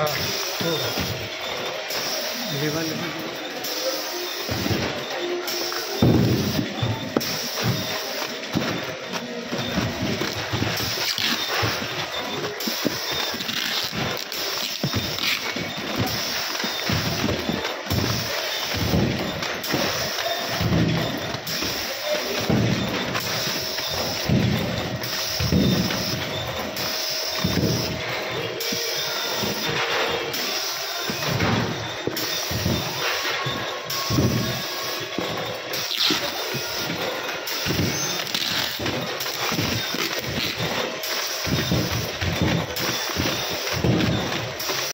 啊这个你别问